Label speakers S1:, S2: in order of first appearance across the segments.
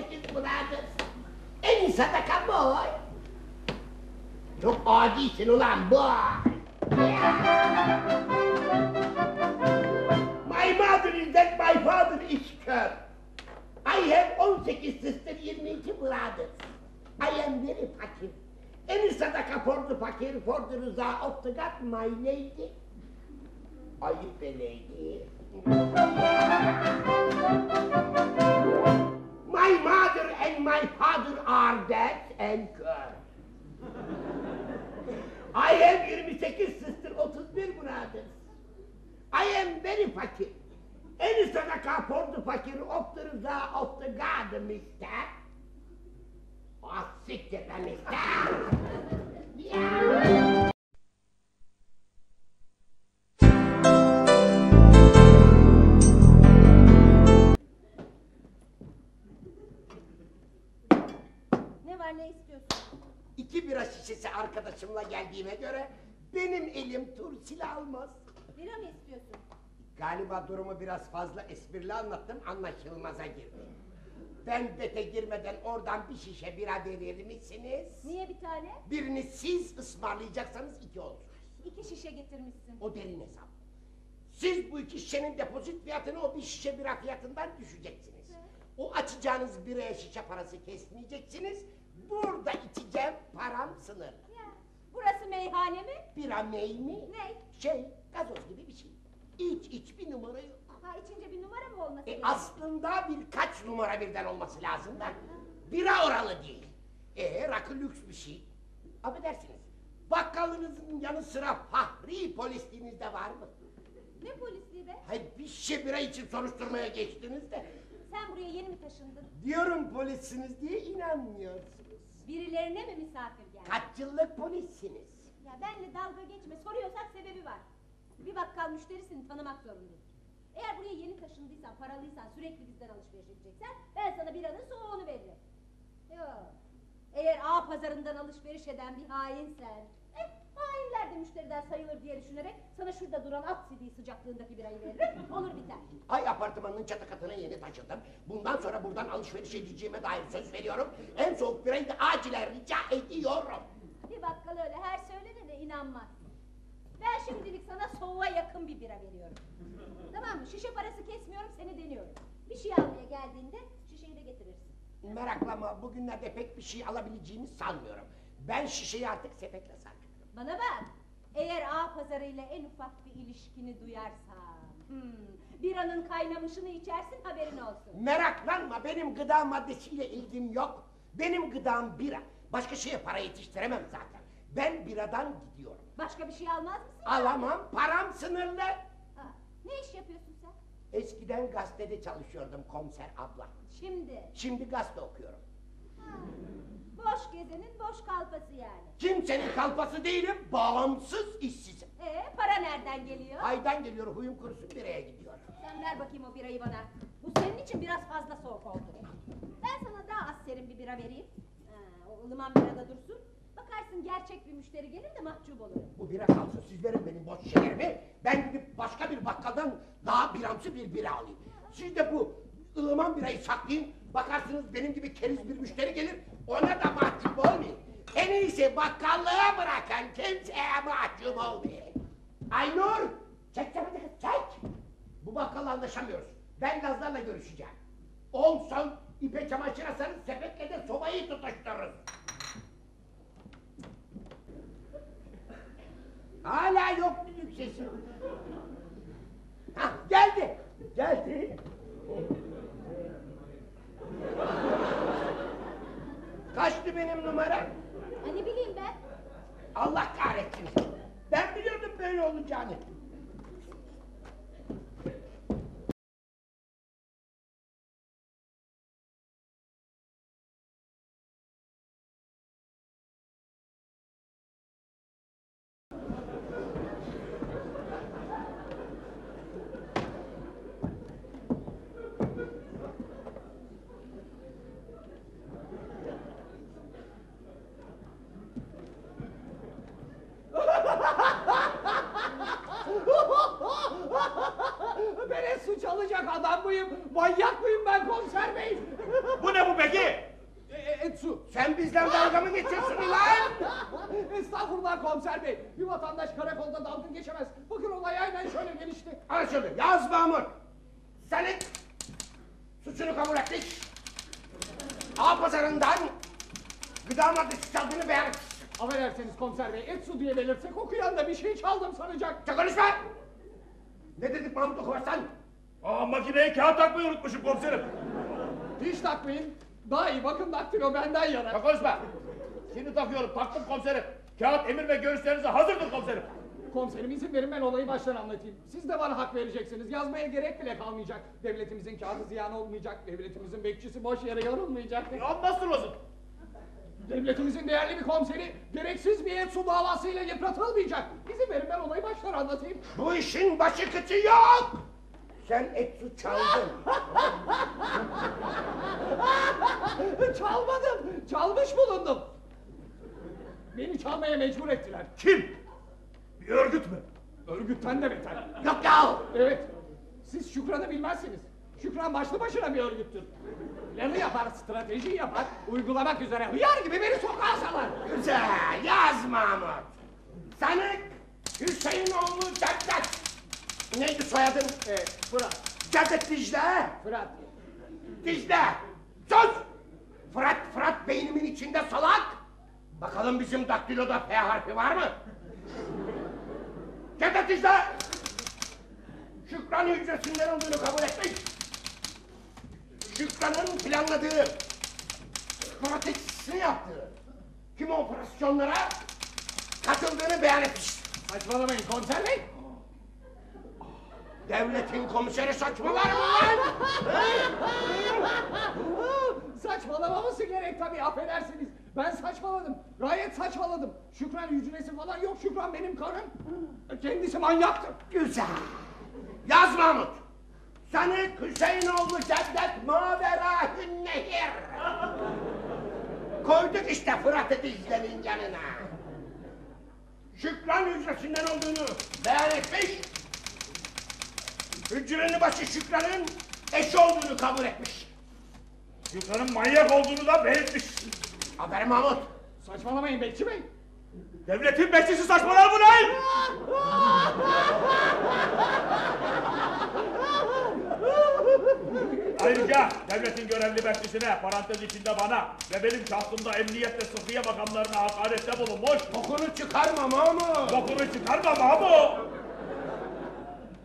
S1: 18 kulağıdır. En iyi sadaka boy. Çok adisin ulan boy. My mother is dead, my father is cured. I have 18 sister, 22 brothers. I am very fakir. Any sadaka for the fakir, for the rıza of the God, my lady. Ayıp be lady. My mother and my father are dead and kör. I have 28 sister, 31 brothers. I am very fakir. Any sadaka for the fakir of the rıza of the God, mister. Ah, siktir be mister. Yeah. Şişesi arkadaşımla geldiğime göre benim elim tur silah almaz.
S2: Bira mı istiyorsun?
S1: Galiba durumu biraz fazla esprili anlattım, anlaşılmaza girdi. Ben bete girmeden oradan bir şişe bira verir misiniz?
S2: Niye bir tane?
S1: Birini siz ısmarlayacaksanız iki olsun.
S2: İki şişe getirmişsin.
S1: O derin hesap. Siz bu iki şişenin depozit fiyatını o bir şişe bira fiyatından düşeceksiniz. O açacağınız biraya şişe parası kesmeyeceksiniz. Burada içeceğim param sınırlı.
S2: Ya, burası meyhane mi?
S1: Bira ney mi?
S2: Ne?
S1: Şey, gazoz gibi bir şey. İç iç bir numara yok.
S2: Ha içince bir numara mı olması
S1: E,
S2: gerekiyor?
S1: aslında birkaç numara birden olması lazım da bira oralı değil. E rakı lüks bir şey. Affedersiniz. Bakkalınızın yanı sıra fahri polisliğinizde var mı?
S2: Ne polisliği be?
S1: Hayır bir şişe bira için soruşturmaya geçtiniz de.
S2: Sen buraya yeni mi taşındın?
S1: Diyorum polissiniz diye inanmıyorsunuz.
S2: Birilerine mi misafir geldin?
S1: Kaç yıllık polissiniz?
S2: Ya benle dalga geçme. Soruyorsak sebebi var. Bir bakkal müşterisini tanımak zorundayız. Eğer buraya yeni taşındıysan, paralıysan, sürekli bizden alışveriş edeceksen ben sana biranın soğuğunu veririm. Yok. Eğer A pazarından alışveriş eden bir hainsen, hainler de müşteriden sayılır diye düşünerek sana şurada duran at sidiği sıcaklığındaki birayı veririm, olur biter.
S1: Ay apartmanın çatı katına yeni taşındım. Bundan sonra buradan alışveriş edeceğime dair söz veriyorum. En soğuk birayı da acilen rica ediyorum.
S2: Bir bakkal öyle her söylenene inanmaz. Ben şimdilik sana soğuğa yakın bir bira veriyorum. Tamam mı? Şişe parası kesmiyorum, seni deniyorum. Bir şey almaya geldiğinde şişeyi de getirirsin.
S1: Meraklama bugünlerde pek bir şey alabileceğimi sanmıyorum. Ben şişeyi artık sepetle sarkıtırım.
S2: Bana bak. Eğer A pazarıyla en ufak bir ilişkini duyarsam, hmm, biranın kaynamışını içersin haberin olsun.
S1: Meraklanma benim gıda maddesiyle ilgim yok. Benim gıdam bira. Başka şeye para yetiştiremem zaten. Ben biradan gidiyorum.
S2: Başka bir şey almaz mısın?
S1: Alamam param sınırlı.
S2: Ha, ne iş yapıyorsun sen?
S1: Eskiden gazetede çalışıyordum komiser abla.
S2: Şimdi.
S1: Şimdi gazete okuyorum.
S2: Ha, boş gezenin boş kalfası yani.
S1: Kimsenin kalpası değilim, bağımsız işsizim.
S2: Ee, para nereden geliyor?
S1: Aydan geliyor huyum kurusun biraya gidiyor.
S2: Sen ver bakayım o birayı bana. Bu senin için biraz fazla soğuk oldu. Ben sana daha az serin bir bira vereyim. Ha, o ılıman birada dursun. Bakarsın gerçek bir müşteri gelir de mahcup olur.
S1: Bu bira kalsın siz verin benim boş şişelerimi. Ben gidip başka bir bakkaldan daha biramsı bir bira alayım. Siz de bu ılıman birayı saklayın. Bakarsınız benim gibi keriz bir müşteri gelir. Ona da mahcup olmayın. En iyisi bakkallığa bırakın kimseye mahcup olmayın. Aynur! Çek kız çek! Bu bakkalla anlaşamıyoruz. Ben Lazlar'la görüşeceğim. On ipe çamaşır asarız sepetle de sobayı tutuştururuz. Hala yok düdük sesi. Hah geldi. Geldi. Benim numara?
S2: Hani bileyim ben?
S1: Allah kahretsin. Ben biliyordum böyle olacağını.
S3: Ben en suç alacak adam mıyım? Manyak mıyım ben komiser bey?
S4: Bu ne bu peki?
S3: E, e.
S1: Sen bizden dalga mı geçiyorsun ulan?
S3: Estağfurullah komiser bey. Bir vatandaş karakolda dalga geçemez. Bakın olay aynen şöyle gelişti.
S1: Anlaşıldı. Yaz Mahmut. Senin suçunu kabul etmiş. A pazarından gıda maddesi çaldığını beyan etmiş.
S3: Affedersiniz komiser bey. Et su diye belirtsek okuyan da bir şey çaldım sanacak.
S1: Çok konuşma. Ne dedik Mahmut okumazsan?
S4: Aa makineye kağıt takmayı unutmuşum komiserim.
S3: Hiç takmayın. Daha iyi bakın daktilo benden yana.
S4: Çok konuşma. Şimdi takıyorum. Taktım komiserim. Kağıt, emir ve görüşlerinize hazırdır komiserim.
S3: Komiserim izin verin ben olayı baştan anlatayım. Siz de bana hak vereceksiniz. Yazmaya gerek bile kalmayacak. Devletimizin kağıdı ziyan olmayacak. Devletimizin bekçisi boş yere yorulmayacak.
S4: Yanmazsın olsun.
S3: Devletimizin değerli bir komiseri gereksiz bir su davasıyla yıpratılmayacak. İzin verin ben olayı baştan anlatayım.
S1: Bu işin başı kıçı yok. Sen et su çaldın.
S3: Çalmadım. Çalmış bulundum. Beni çalmaya mecbur ettiler.
S4: Kim? Bir örgüt mü?
S3: Örgütten de beter.
S1: yok ya.
S3: Evet. Siz Şükran'ı bilmezsiniz. Şükran başlı başına bir örgüttür. Planı yapar, strateji yapar, uygulamak üzere hıyar gibi beni sokağa salar.
S1: Güzel. Yaz Mahmut. Sanık Hüseyinoğlu Cevdet. Neydi soyadın?
S3: Ee, Fırat,
S1: Cevdet Dicle.
S3: Fırat.
S1: Dicle. Sus. Fırat Fırat beynimin içinde salak. Bakalım bizim daktiloda F harfi var mı? Cevdet Dicle. Şükran hücresinden olduğunu kabul etmiş. Şükran'ın planladığı, stratejisini yaptığı kim operasyonlara katıldığını beyan etmiş.
S3: Saçmalamayın komiser bey.
S1: Devletin komiseri saçmalar mı lan?
S3: Saçmalamaması gerek tabii affedersiniz. Ben saçmaladım. Gayet saçmaladım. Şükran hücresi falan yok. Şükran benim karım. Kendisi manyaktır.
S1: Güzel. Yaz Mahmut. Sanık Hüseyinoğlu Cevdet Maverahün Nehir. Koyduk işte Fırat'ı Dicle'nin yanına. Şükran hücresinden olduğunu beyan etmiş. Hücrenin başı Şükran'ın eşi olduğunu kabul etmiş.
S4: Şükran'ın manyak olduğunu da belirtmiş.
S1: Aferin Mahmut.
S3: Saçmalamayın bekçi bey.
S4: Devletin bekçisi saçmalar mı lan? Ayrıca devletin görevli bekçisine, parantez içinde bana ve benim şahsımda emniyet ve sıhhiye makamlarına hakarette bulunmuş.
S1: Bokunu çıkarma Mahmut.
S4: Bokunu çıkarma Mahmut.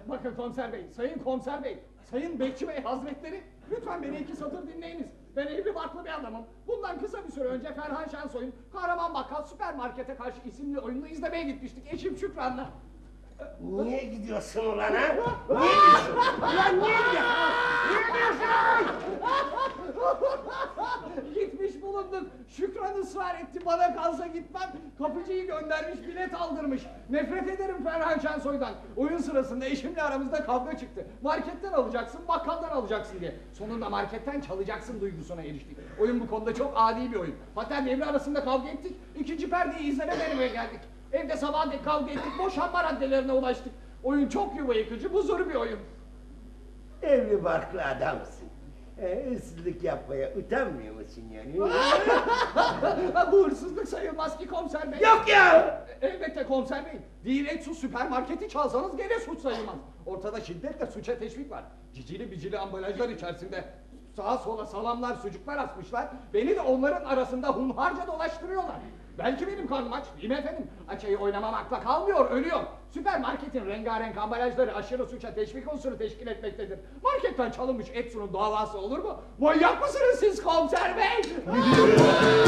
S3: Bakın komiser bey, sayın komiser bey, sayın bekçi bey hazretleri lütfen beni iki satır dinleyiniz. Ben evli barklı bir adamım. Bundan kısa bir süre önce Ferhan Şensoy'un Kahraman Bakkal Süpermarket'e karşı isimli oyununu izlemeye gitmiştik eşim Şükran'la.
S1: Niye gidiyorsun ulan ha? Niye gidiyorsun? Ulan niye gidiyorsun? Niye gidiyorsun?
S3: Bulunduk. Şükran ısrar etti bana kalsa gitmem. Kapıcıyı göndermiş bilet aldırmış. Nefret ederim Ferhan Şensoy'dan. Oyun sırasında eşimle aramızda kavga çıktı. Marketten alacaksın, bakkaldan alacaksın diye. Sonunda marketten çalacaksın duygusuna eriştik. Oyun bu konuda çok adi bir oyun. Hatta devre arasında kavga ettik. İkinci perdeyi izlemeden eve geldik. Evde sabah dek kavga ettik, boşanma raddelerine ulaştık. Oyun çok yuva yıkıcı, bu zor bir oyun.
S5: Evli barklı adamsın. Ee, hırsızlık yapmaya utanmıyor musun yani?
S3: bu hırsızlık sayılmaz ki komiser bey.
S5: Yok ya!
S3: Elbette komiser bey. Et su süpermarketi çalsanız gene suç sayılmaz. Ortada şiddetle suça teşvik var. Cicili bicili ambalajlar içerisinde sağa sola salamlar, sucuklar asmışlar. Beni de onların arasında hunharca dolaştırıyorlar. Belki benim karnım aç, değil mi efendim? Açayı oynamamakla kalmıyor, ölüyor. Süpermarketin rengarenk ambalajları aşırı suça teşvik unsuru teşkil etmektedir. Marketten çalınmış et sunun davası olur mu? Manyak mısınız siz komiser bey?